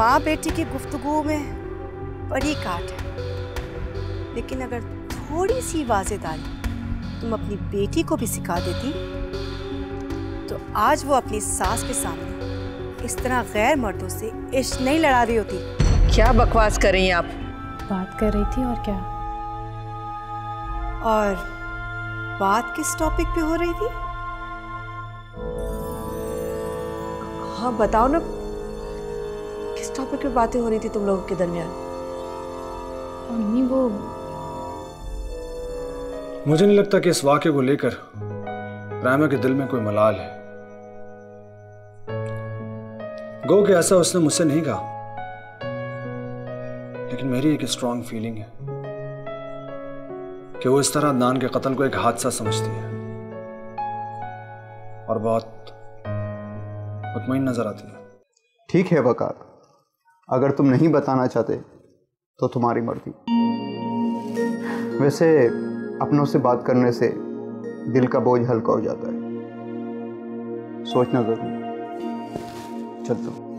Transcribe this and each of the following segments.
ماں بیٹی کی گفتگو میں بڑی کاٹ ہے۔ لیکن اگر تھوڑی سی واضح داری تم اپنی بیٹی کو بھی سکھا دیتی تو آج وہ اپنی ساس کے سامنے اس طرح غیر مردوں سے عشق نہیں لڑا رہی ہوتی۔ کیا بکواس کر رہی ہیں آپ؟ بات کر رہی تھی اور کیا؟ اور بات کس ٹاپک پہ ہو رہی تھی؟ ہاں بتاؤ نا۔ کس ٹاپک پہ باتیں ہو رہی تھی تم لوگوں کے درمیان؟ امی وہ مجھے نہیں لگتا کہ اس واقعے کو لے کر پریما کے دل میں کوئی ملال ہے۔ گو کہ ایسا اس نے مجھ سے نہیں کہا لیکن میری ایک اسٹرانگ فیلنگ ہے کہ وہ اس طرح عدنان کے قتل کو ایک حادثہ سمجھتی ہے اور بہت مطمئن نظر آتی ہے۔ ٹھیک ہے وقار۔ اگر تم نہیں بتانا چاہتے تو تمہاری مرضی۔ ویسے اپنوں سے بات کرنے سے دل کا بوجھ ہلکا ہو جاتا ہے۔ سوچنا ضروری چلتا ہوں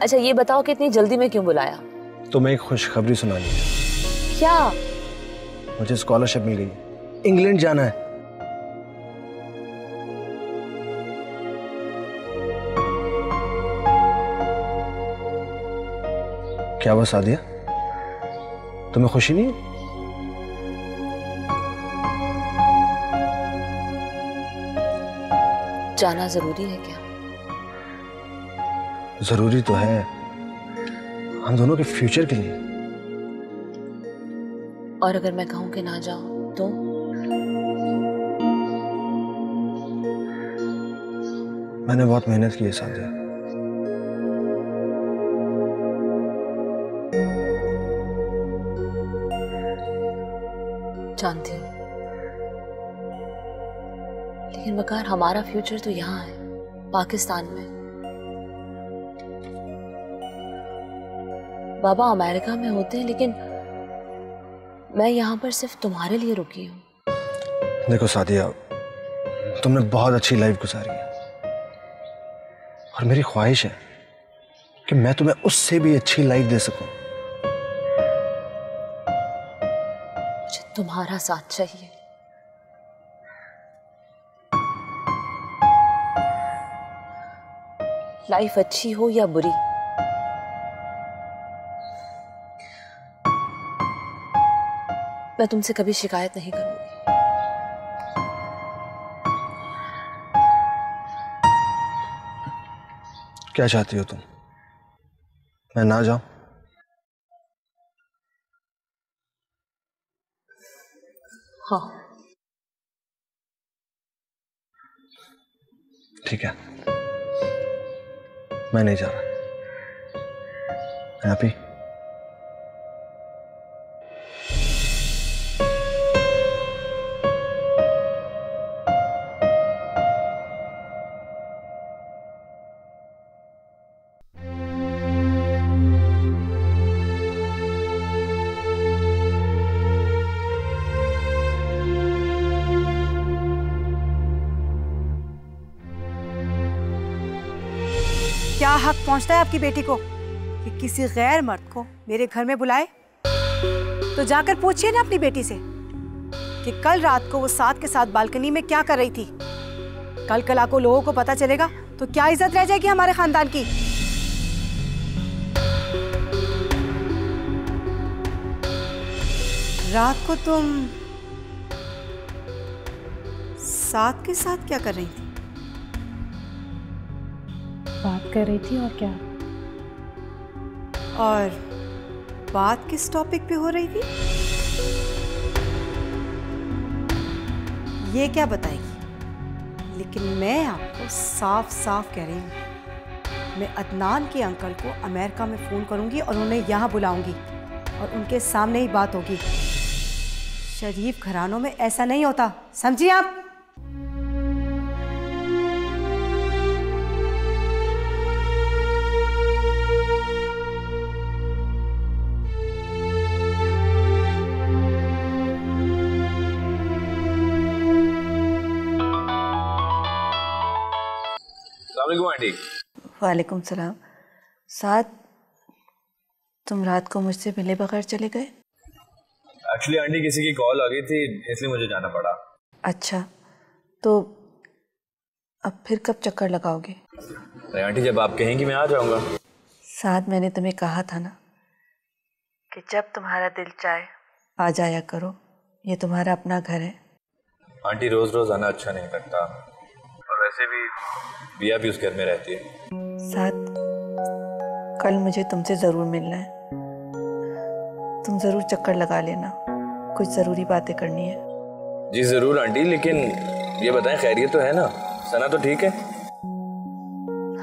اچھا یہ بتاؤ کہ اتنی جلدی میں کیوں بلایا؟ تمہیں ایک خوشخبری سنانی ہے۔ کیا؟ مجھے اسکالرشپ مل گئی۔ انگلینڈ جانا ہے۔ کیا بس آدیا تمہیں خوشی نہیں ہے؟ جانا ضروری ہے کیا؟ ضروری تو ہے۔ ہم دونوں کے فیوچر کے لیے۔ اور اگر میں کہوں کہ نہ جاؤ تو؟ میں نے بہت محنت کی ہے سادیا جانتی ہوں۔ لیکن بکار ہمارا فیوچر تو یہاں ہے پاکستان میں۔ بابا امریکہ میں ہوتے ہیں لیکن میں یہاں پر صرف تمہارے لیے رکی ہوں۔ دیکھو سادیا تم نے بہت اچھی لائف گزاری ہے۔ اور میری خواہش ہے کہ میں تمہیں اس سے بھی اچھی لائف دے سکوں۔ مجھے تمہارا ساتھ چاہیے۔ لائف اچھی ہو یا بری؟ میں تم سے کبھی شکایت نہیں کروں گی۔ کیا چاہتی ہو تم؟ میں نہ جاؤں۔ ہاں۔ ٹھیک ہے۔ میں نہیں جا رہا۔ ہیپی کیا حق پہنچتا ہے آپ کی بیٹی کو کہ کسی غیر مرد کو میرے گھر میں بلائے؟ تو جا کر پوچھئے نا اپنی بیٹی سے کہ کل رات کو وہ ساتھ کے ساتھ بالکنی میں کیا کر رہی تھی۔ کل کلا کو لوگوں کو پتا چلے گا تو کیا عزت رہ جائے گی ہمارے خاندان کی؟ رات کو تم ساتھ کے ساتھ کیا کر رہی تھی؟ بات کر رہی تھی اور کیا؟ اور بات کس ٹاپک پہ ہو رہی تھی؟ یہ کیا بتائے گی؟ لیکن میں آپ کو صاف صاف کہہ رہی ہوں۔ میں عدنان کے انکل کو امریکہ میں فون کروں گی اور انہیں یہاں بلاؤں گی اور ان کے سامنے ہی بات ہوگی۔ شریف گھرانوں میں ایسا نہیں ہوتا، سمجھیے آپ؟ وعلیکم السلام۔ ساتھ تم رات کو مجھ سے ملے بغیر چلے گئے؟ ایکچولی آنٹی کسی کی کال آ گئی تھی اس لیے مجھے جانا پڑا۔ اچھا۔ تو اب پھر کب چکر لگاؤ گے؟ آنٹی جب آپ کہیں گی میں آ جاؤں گا۔ ساتھ میں نے تمہیں کہا تھا نا کہ جب تمہارا دل چاہے آ جایا کرو۔ یہ تمہارا اپنا گھر ہے۔ آنٹی روز روز آنا اچھا نہیں لگتا۔ ویسے بھی بیا بھی اس گھر میں رہتی ہے۔ ساتھ کل مجھے تم سے ضرور ملنا ہے۔ تم ضرور چکر لگا لینا۔ کچھ ضروری باتیں کرنی ہے جی ضرور آنٹی لیکن یہ بتائیں خیریت تو ہے نا؟ سنا تو ٹھیک ہے؟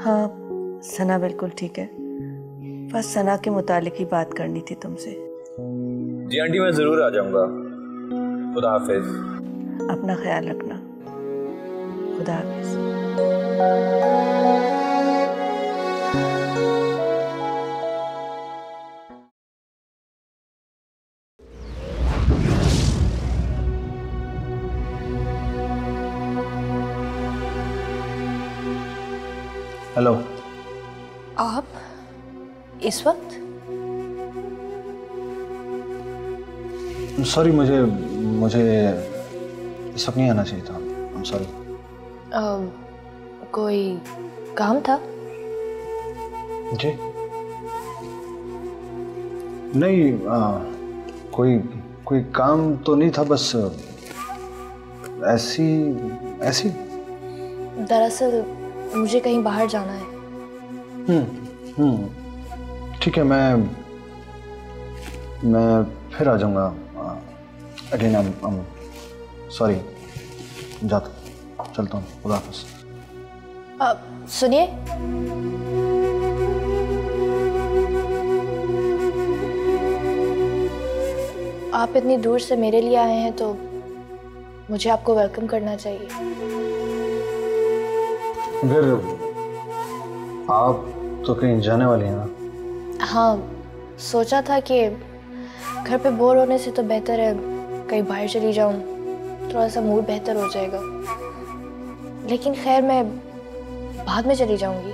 ہاں ثنا بالکل ٹھیک ہے۔ بس ثنا کے متعلق ہی بات کرنی تھی تم سے۔ جی آنٹی میں ضرور آ جاؤں گا۔ خدا حافظ۔ اپنا خیال رکھنا۔ خدا حافظ ہیلو آپ اس وقت؟ سوری مجھے مجھے اس وقت نہیں آنا چاہیے تھا. سوری کوئی کام تھا جی نہیں کوئی کوئی کام تو نہیں تھا بس ایسی ایسی دراصل مجھے کہیں باہر جانا ہے ٹھیک ہے میں میں پھر آ جاؤں گا اگین سوری جاتا چلتا ہوں خدا حافظ۔ سنیے۔ آپ اتنی دور سے میرے لیے آئے ہیں تو مجھے آپ کو ویلکم کرنا چاہیے۔ اگر آپ تو کہیں جانے والی ہیں ہاں سوچا تھا کہ گھر پہ بور ہونے سے تو بہتر ہے کہیں باہر چلی جاؤں تھوڑا سا موڈ بہتر ہو جائے گا۔ لیکن خیر میں بعد میں چلی جاؤں گی۔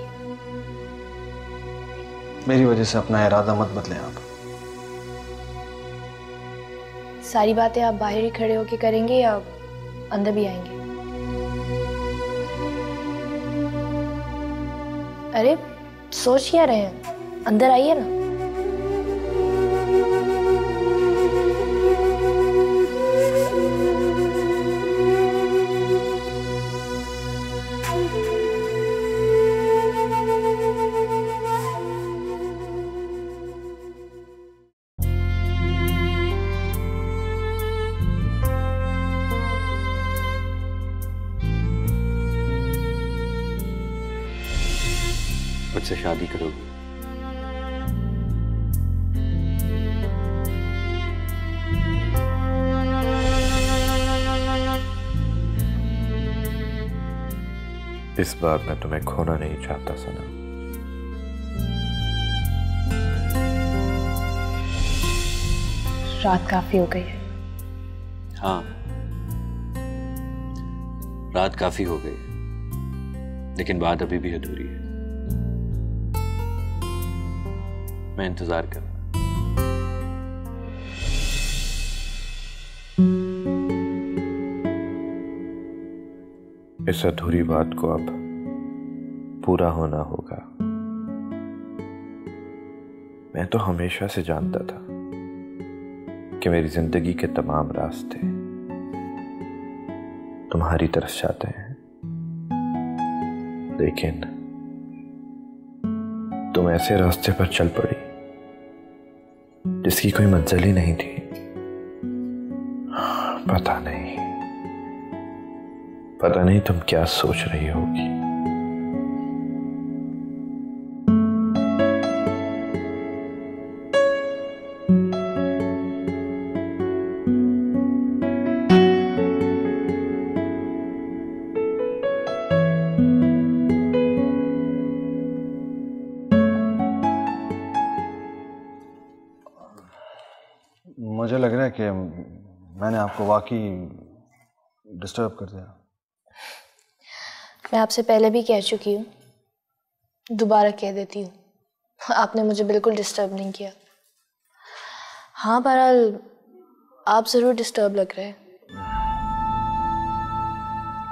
میری وجہ سے اپنا ارادہ مت بدلیں آپ۔ ساری باتیں آپ باہر ہی کھڑے ہو کے کریں گے یا اندر بھی آئیں گے؟ ارے سوچ کیا رہے ہیں؟ اندر آئیے نا۔ مجھ سے شادی کرو۔ گی اس بار میں تمہیں کھونا نہیں چاہتا سنا۔ رات کافی ہو گئی ہے۔ ہاں۔ رات کافی ہو گئی لیکن بات ابھی بھی ادھوری ہے۔ میں انتظار کروں اس ادھوری بات کو اب پورا ہونا ہوگا۔ میں تو ہمیشہ سے جانتا تھا کہ میری زندگی کے تمام راستے تمہاری طرف جاتے ہیں۔ لیکن تم ایسے راستے پر چل پڑی جس کی کوئی منزل ہی نہیں تھی۔ پتہ نہیں۔ پتہ نہیں تم کیا سوچ رہی ہوگی۔ لگ رہا ہے کہ میں نے آپ کو واقعی ڈسٹرب کر دیا۔ میں آپ سے پہلے بھی کہہ چکی ہوں۔ دوبارہ کہہ دیتی ہوں۔ آپ نے مجھے بالکل ڈسٹرب نہیں کیا۔ ہاں بہرحال آپ ضرور ڈسٹرب لگ رہے ہیں۔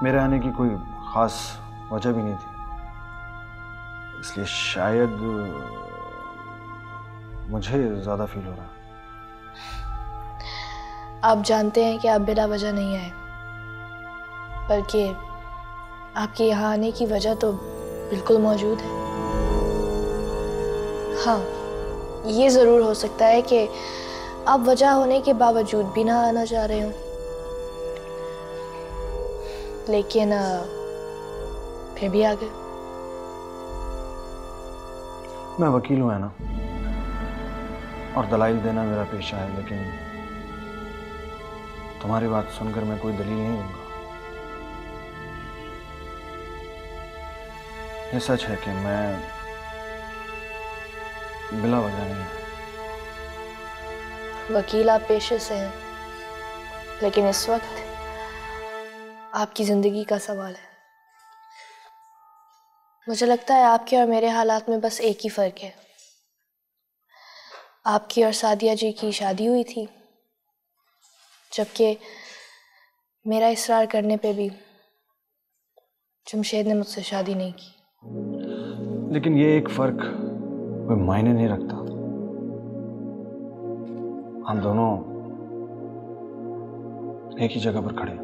میرے آنے کی کوئی خاص وجہ بھی نہیں تھی۔ اس لیے شاید مجھے زیادہ فیل ہو رہا۔ آپ جانتے ہیں کہ آپ بلا وجہ نہیں آئے۔ بلکہ آپ کے یہاں آنے کی وجہ تو بالکل موجود ہے۔ ہاں یہ ضرور ہو سکتا ہے کہ آپ وجہ ہونے کے باوجود بھی نہ آنا چاہ رہے ہوں۔ لیکن پھر بھی آ گئے میں وکیل ہوں، ہے نا؟ اور دلائل دینا میرا پیشہ ہے، لیکن تمہاری بات سن کر میں کوئی دلیل نہیں دوں گا۔ یہ سچ ہے کہ میں بلا وجہ نہیں ہوں۔ وکیل آپ پیشے سے ہیں، لیکن اس وقت آپ کی زندگی کا سوال ہے۔ مجھے لگتا ہے آپ کے اور میرے حالات میں بس ایک ہی فرق ہے۔ آپ کی اور سعدیہ جی کی شادی ہوئی تھی۔ جبکہ میرا اصرار کرنے پہ بھی جمشید نے مجھ سے شادی نہیں کی۔ لیکن یہ ایک فرق کوئی معنی نہیں رکھتا۔ ہم دونوں ایک ہی جگہ پر کھڑے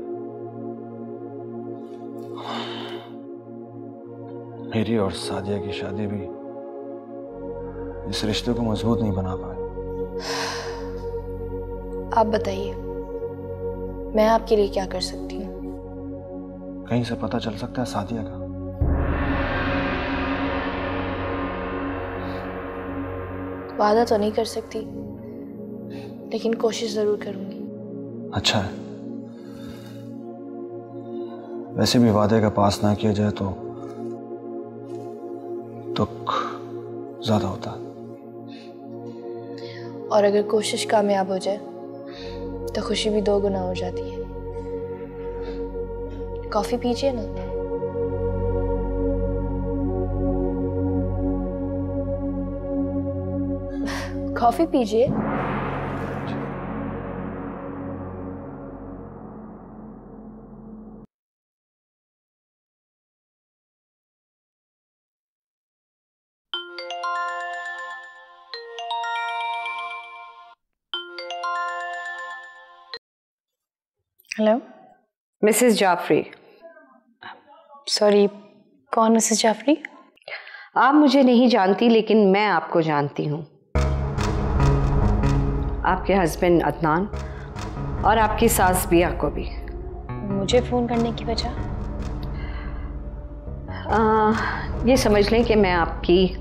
میری اور سعدیہ کی شادی بھی اس رشتے کو مضبوط نہیں بنا پائے آپ بتائیے۔ میں آپ کے لیے کیا کر سکتی ہوں؟ کہیں سے پتہ چل سکتا ہے سعدیہ کا۔ وعدہ تو نہیں کر سکتی لیکن کوشش ضرور کروں گی۔ اچھا۔ ہے ویسے بھی وعدے کا پاس نہ کیا جائے تو دکھ زیادہ ہوتا۔ اور اگر کوشش کامیاب ہو جائے تو خوشی بھی دو گنا ہو جاتی ہے۔ کافی پیجیے نا۔ کافی پیجیے۔ ہلو مسز جعفری سوری کون مسز جعفری آپ مجھے نہیں جانتی لیکن میں آپ کو جانتی ہوں۔ آپ کے ہسبینڈ عدنان اور آپ کی ساس بیا کو بھی۔ مجھے فون کرنے کی وجہ؟ یہ سمجھ لیں کہ میں آپ کی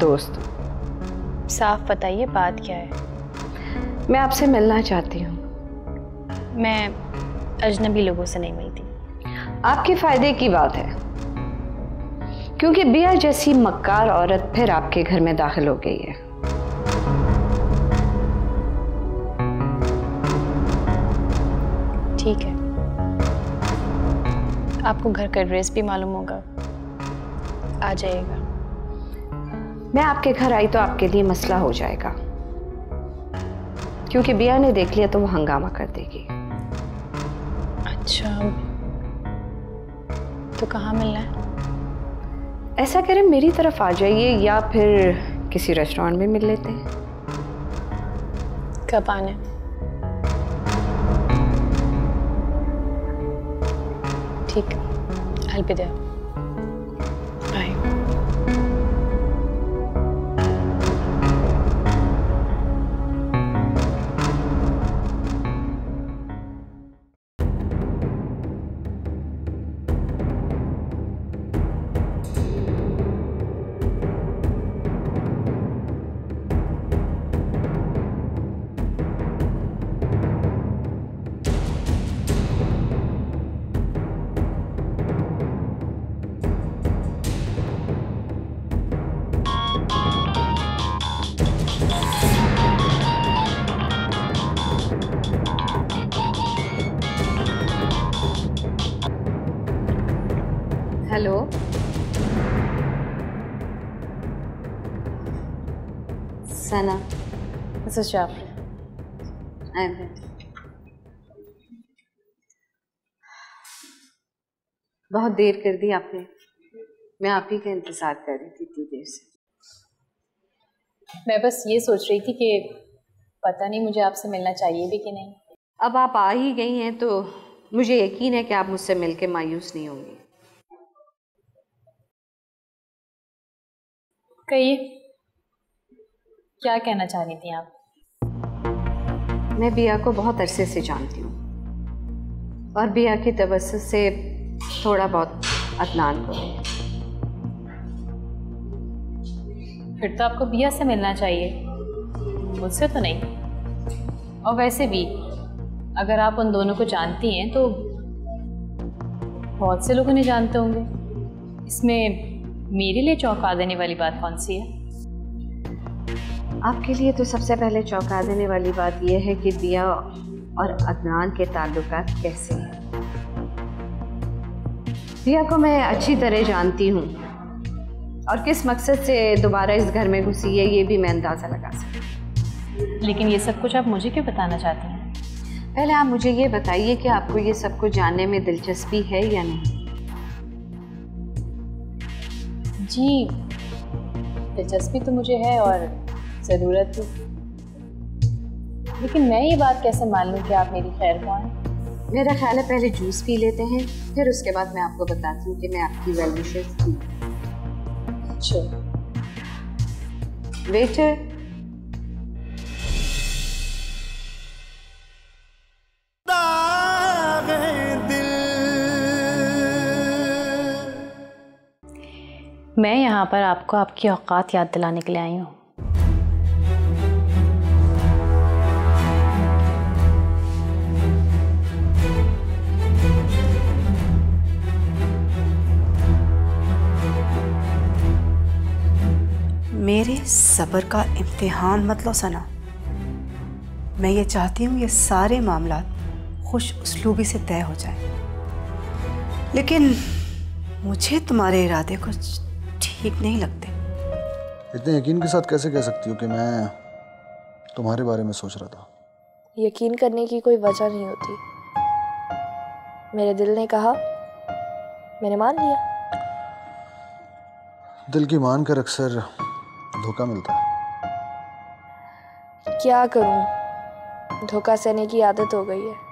دوست۔ ہوں صاف بتائیے بات کیا ہے؟ میں آپ سے ملنا چاہتی ہوں۔ میں اجنبی لوگوں سے نہیں ملتی۔ آپ کے فائدے کی بات ہے۔ کیونکہ بیا جیسی مکار عورت پھر آپ کے گھر میں داخل ہو گئی ہے۔ ٹھیک ہے۔ آپ کو گھر کا ایڈریس بھی معلوم ہوگا۔ آ جائے گا۔ میں آپ کے گھر آئی تو آپ کے لیے مسئلہ ہو جائے گا۔ کیونکہ بیا نے دیکھ لیا تو وہ ہنگامہ کر دے گی۔ اچھا۔ تو کہاں ملنا ہے؟ ایسا کریں میری طرف آ جائیے یا پھر کسی ریسٹورینٹ میں مل لیتے ہیں۔ کب آنے ٹھیک۔ الوداع۔ Sana. This is Shafri. I'm here. بہت دیر کر دی آپ نے میں آپ ہی کا انتظار کر رہی تھی اتنی دیر سے میں بس یہ سوچ رہی تھی کہ پتہ نہیں مجھے آپ سے ملنا چاہیے بھی کہ نہیں اب آپ آ ہی گئی ہیں تو مجھے یقین ہے کہ آپ مجھ سے مل کے مایوس نہیں ہوں گی کہیے کیا کہنا چاہ رہی تھیں آپ؟ میں بیا کو بہت عرصے سے جانتی ہوں۔ اور بیا کی توسط سے تھوڑا بہت عدنان کو پھر تو آپ کو بیا سے ملنا چاہیے۔ مجھ سے تو نہیں۔ اور ویسے بھی اگر آپ ان دونوں کو جانتی ہیں تو بہت سے لوگ انہیں جانتے ہوں گے۔ اس میں میرے لیے چونکا دینے والی بات کون سی ہے؟ آپ کے لیے تو سب سے پہلے چونکا دینے والی بات یہ ہے کہ دیا اور عدنان کے تعلقات کیسے ہیں؟ دیا کو میں اچھی طرح جانتی ہوں اور کس مقصد سے دوبارہ اس گھر میں گھسی ہے یہ بھی میں اندازہ لگا سکتی لیکن یہ سب کچھ آپ مجھے کیوں بتانا چاہتے ہیں؟ پہلے آپ مجھے یہ بتائیے کہ آپ کو یہ سب کچھ جاننے میں دلچسپی ہے یا نہیں؟ جی دلچسپی تو مجھے ہے اور ضرورت تھی لیکن میں یہ بات کیسے مان لوں کہ آپ میری خیر کون ہیں؟ میرا خیال ہے پہلے جوس پی لیتے ہیں پھر اس کے بعد میں آپ کو بتاتی ہوں کہ میں آپ کی ویل وشز تھی اچھا۔ ویٹر میں یہاں پر آپ کو آپ کی اوقات یاد دلانے کے لیے آئی ہوں۔ میرے صبر کا امتحان مت لو ثنا میں یہ چاہتی ہوں یہ سارے معاملات خوش اسلوبی سے طے ہو جائیں۔ لیکن مجھے تمہارے ارادے کچھ ٹھیک نہیں لگتے۔ اتنے یقین کے ساتھ کیسے کہہ سکتی ہوں کہ میں تمہارے بارے میں سوچ رہا تھا؟ یقین کرنے کی کوئی وجہ نہیں ہوتی۔ میرے دل نے کہا میں نے مان لیا۔ دل کی مان کر اکثر دھوکہ ملتا ہے۔ کیا کروں؟ دھوکہ سہنے کی عادت ہو گئی ہے۔